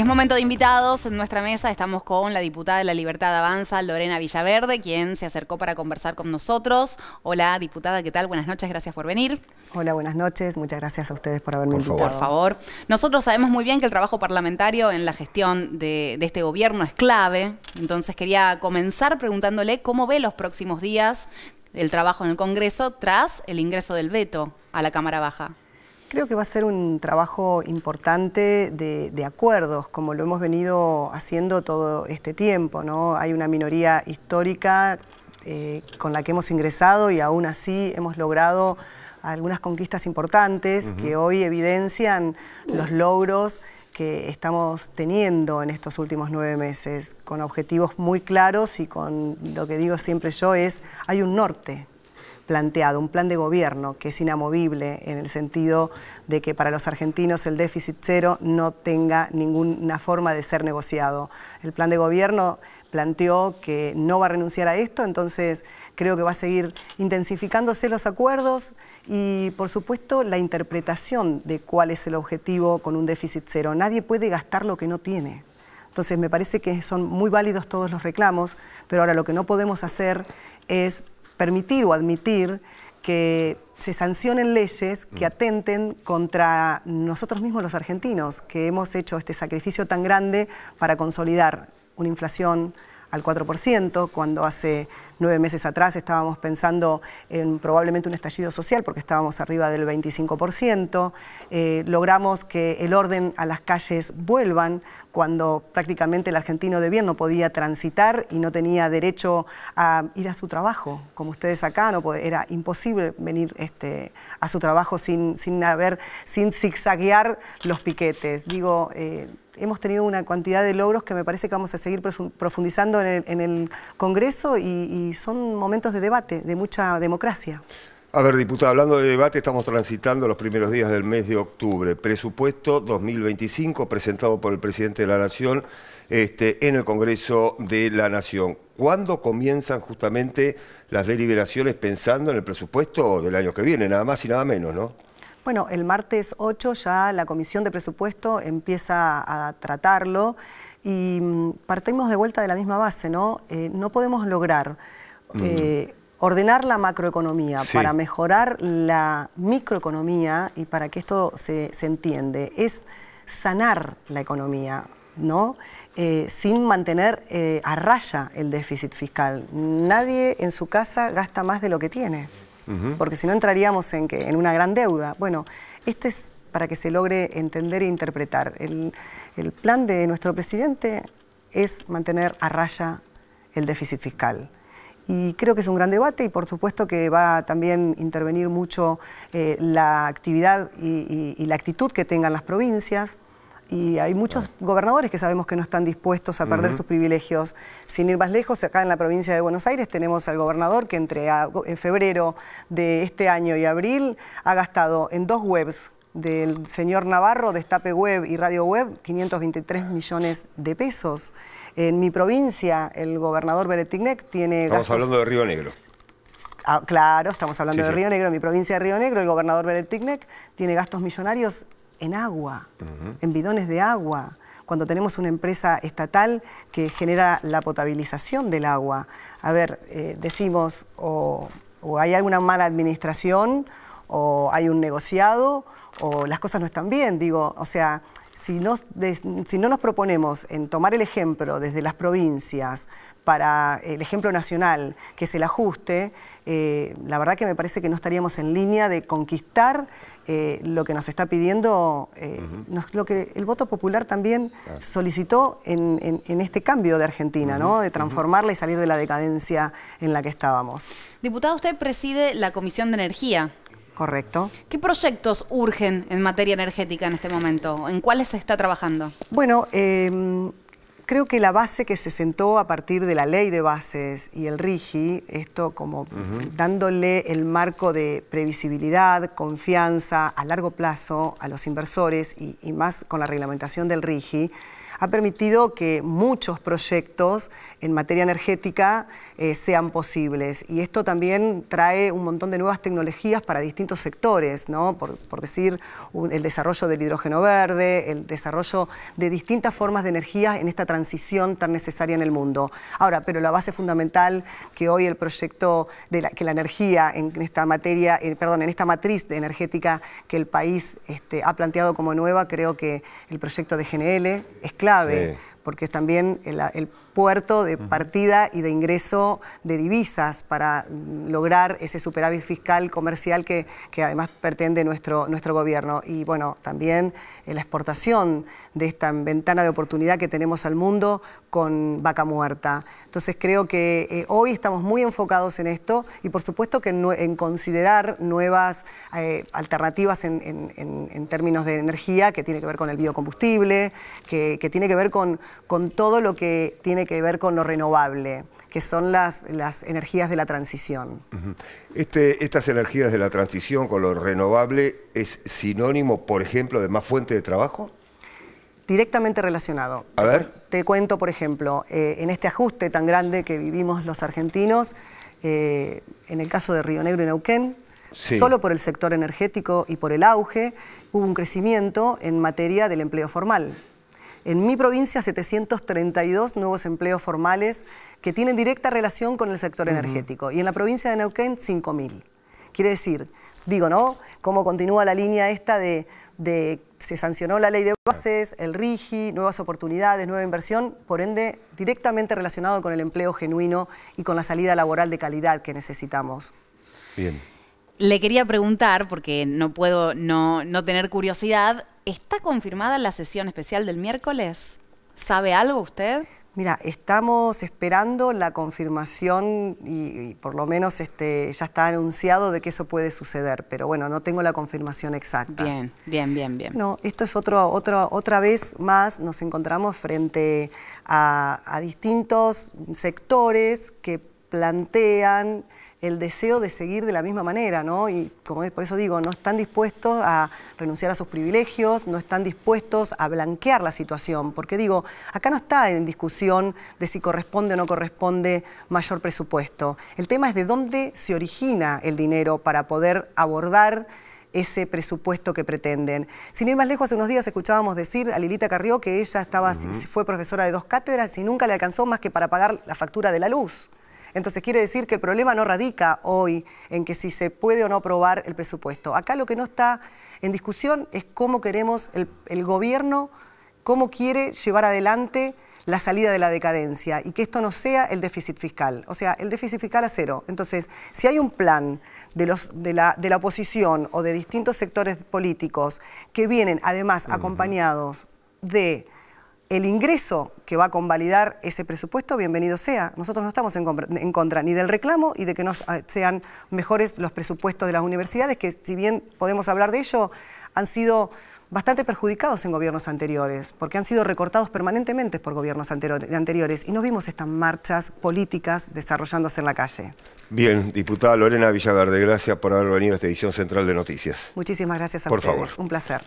Es momento de invitados. En nuestra mesa estamos con la diputada de la Libertad Avanza, Lorena Villaverde, quien se acercó para conversar con nosotros. Hola, diputada, ¿qué tal? Buenas noches, gracias por venir. Hola, buenas noches. Muchas gracias a ustedes por haberme invitado. Por favor. Nosotros sabemos muy bien que el trabajo parlamentario en la gestión de, de este gobierno es clave. Entonces quería comenzar preguntándole cómo ve los próximos días el trabajo en el Congreso tras el ingreso del veto a la Cámara Baja. Creo que va a ser un trabajo importante de, acuerdos, como lo hemos venido haciendo todo este tiempo. ¿no? Hay una minoría histórica eh, con la que hemos ingresado y aún así hemos logrado algunas conquistas importantes que hoy evidencian los logros que estamos teniendo en estos últimos nueve meses, con objetivos muy claros y con lo que digo siempre yo es, hay un norte, planteado, un plan de gobierno que es inamovible en el sentido de que para los argentinos el déficit cero no tenga ninguna forma de ser negociado. El plan de gobierno planteó que no va a renunciar a esto, entonces creo que va a seguir intensificándose los acuerdos y por supuesto la interpretación de cuál es el objetivo con un déficit cero. Nadie puede gastar lo que no tiene. Entonces me parece que son muy válidos todos los reclamos, pero ahora lo que no podemos hacer es permitir o admitir que se sancionen leyes que mm. atenten contra nosotros mismos los argentinos, que hemos hecho este sacrificio tan grande para consolidar una inflación al 4%, cuando hace nueve meses atrás estábamos pensando en probablemente un estallido social porque estábamos arriba del 25%. Eh, logramos que el orden a las calles vuelvan cuando prácticamente el argentino de bien no podía transitar y no tenía derecho a ir a su trabajo, como ustedes acá, no era imposible venir este, a su trabajo sin, sin, haber, sin zigzaguear los piquetes. Digo, eh, hemos tenido una cantidad de logros que me parece que vamos a seguir profundizando en el, Congreso y, son momentos de debate, de mucha democracia. A ver, diputada, hablando de debate, estamos transitando los primeros días del mes de octubre. Presupuesto 2025 presentado por el presidente de la Nación este, en el Congreso de la Nación. ¿Cuándo comienzan justamente las deliberaciones pensando en el presupuesto del año que viene? Nada más y nada menos, ¿no? Bueno, el martes 8 ya la Comisión de Presupuesto empieza a tratarlo y mm, partimos de vuelta de la misma base, ¿no? Eh, no podemos lograr. Eh, ordenar la macroeconomía para mejorar la microeconomía y para que esto se, entiende. Es sanar la economía, ¿no? Eh, sin mantener a raya el déficit fiscal. Nadie en su casa gasta más de lo que tiene porque si no entraríamos en, que, en una gran deuda. Bueno, este es para que se logre entender e interpretar. El, plan de nuestro presidente es mantener a raya el déficit fiscal. Y creo que es un gran debate y por supuesto que va a también intervenir mucho eh, la actividad y, la actitud que tengan las provincias. Y hay muchos gobernadores que sabemos que no están dispuestos a perder sus privilegios. Sin ir más lejos, acá en la provincia de Buenos Aires tenemos al gobernador que entre en febrero de este año y abril ha gastado en dos webs del señor Navarro, Destape Web y Radio Web, 523 millones de pesos. En mi provincia, el gobernador Beretignek tiene Estamos hablando de Río Negro. Ah, claro, estamos hablando de Río Negro. En mi provincia de Río Negro, el gobernador Beretignek tiene gastos millonarios en agua, en bidones de agua, cuando tenemos una empresa estatal que genera la potabilización del agua. A ver, eh, decimos, o, hay alguna mala administración, o hay un negociado, o las cosas no están bien, digo, o sea, si no, si no nos proponemos en tomar el ejemplo desde las provincias para el ejemplo nacional, que es el ajuste, eh, la verdad que me parece que no estaríamos en línea de conquistar eh, lo que nos está pidiendo, eh, lo que el voto popular también solicitó en, este cambio de Argentina, ¿no? de transformarla y salir de la decadencia en la que estábamos. Diputado, usted preside la Comisión de Energía. Correcto. ¿Qué proyectos urgen en materia energética en este momento? ¿En cuáles se está trabajando? Bueno, em, creo que la base que se sentó a partir de la ley de bases y el RIGI, esto como dándole el marco de previsibilidad, confianza a largo plazo a los inversores y, y más con la reglamentación del RIGI, ha permitido que muchos proyectos en materia energética eh, sean posibles. Y esto también trae un montón de nuevas tecnologías para distintos sectores, ¿no? por, decir el desarrollo del hidrógeno verde, el desarrollo de distintas formas de energía en esta transición tan necesaria en el mundo. Ahora, pero la base fundamental que hoy el proyecto de la, que la energía en esta materia, eh, perdón, en esta matriz de energética que el país este, ha planteado como nueva, creo que el proyecto de GNL es clave. porque es también el, el puerto de partida y de ingreso de divisas para lograr ese superávit fiscal comercial que, que además pretende nuestro, nuestro gobierno. Y bueno, también la exportación de esta ventana de oportunidad que tenemos al mundo con vaca muerta. Entonces creo que eh, hoy estamos muy enfocados en esto y por supuesto que en, considerar nuevas eh, alternativas en, términos de energía que tiene que ver con el biocombustible, que, que tiene que ver con, con todo lo que tiene que ver con lo renovable, que son las, las energías de la transición. este, estas energías de la transición con lo renovable es sinónimo, por ejemplo, de más fuente de trabajo? Directamente relacionado. A ver. Te cuento, por ejemplo, eh, en este ajuste tan grande que vivimos los argentinos, eh, en el caso de Río Negro y Neuquén, solo por el sector energético y por el auge, hubo un crecimiento en materia del empleo formal. En mi provincia, 732 nuevos empleos formales que tienen directa relación con el sector energético. Y en la provincia de Neuquén, 5.000. Quiere decir, digo, ¿no? Cómo continúa la línea esta de, se sancionó la ley de bases, el RIGI, nuevas oportunidades, nueva inversión, por ende, directamente relacionado con el empleo genuino y con la salida laboral de calidad que necesitamos. Bien. Le quería preguntar, porque no puedo no, no tener curiosidad, ¿Está confirmada la sesión especial del miércoles? ¿Sabe algo usted? Mira, estamos esperando la confirmación y, por lo menos este, ya está anunciado de que eso puede suceder, pero bueno, no tengo la confirmación exacta. Bien, bien, bien, bien. No, esto es otro, otro, otra vez más nos encontramos frente a, a distintos sectores que plantean el deseo de seguir de la misma manera, ¿no? Y como por eso digo, no están dispuestos a renunciar a sus privilegios, no están dispuestos a blanquear la situación, porque digo, acá no está en discusión de si corresponde o no corresponde mayor presupuesto. El tema es de dónde se origina el dinero para poder abordar ese presupuesto que pretenden. Sin ir más lejos, hace unos días escuchábamos decir a Lilita Carrió que ella estaba, fue profesora de dos cátedras y nunca le alcanzó más que para pagar la factura de la luz. Entonces quiere decir que el problema no radica hoy en que si se puede o no aprobar el presupuesto. Acá lo que no está en discusión es cómo queremos el, gobierno, cómo quiere llevar adelante la salida de la decadencia y que esto no sea el déficit fiscal, o sea, el déficit fiscal a cero. Entonces, si hay un plan de, los, de, la, de la oposición o de distintos sectores políticos que vienen además acompañados de el ingreso que va a convalidar ese presupuesto, bienvenido sea. Nosotros no estamos en, contra ni del reclamo y de que nos ah, sean mejores los presupuestos de las universidades, que si bien podemos hablar de ello, han sido bastante perjudicados en gobiernos anteriores, porque han sido recortados permanentemente por gobiernos anteriores y no vimos estas marchas políticas desarrollándose en la calle. Bien, diputada Lorena Villaverde, gracias por haber venido a esta edición central de Noticias. Muchísimas gracias a por ustedes. favor. Un placer.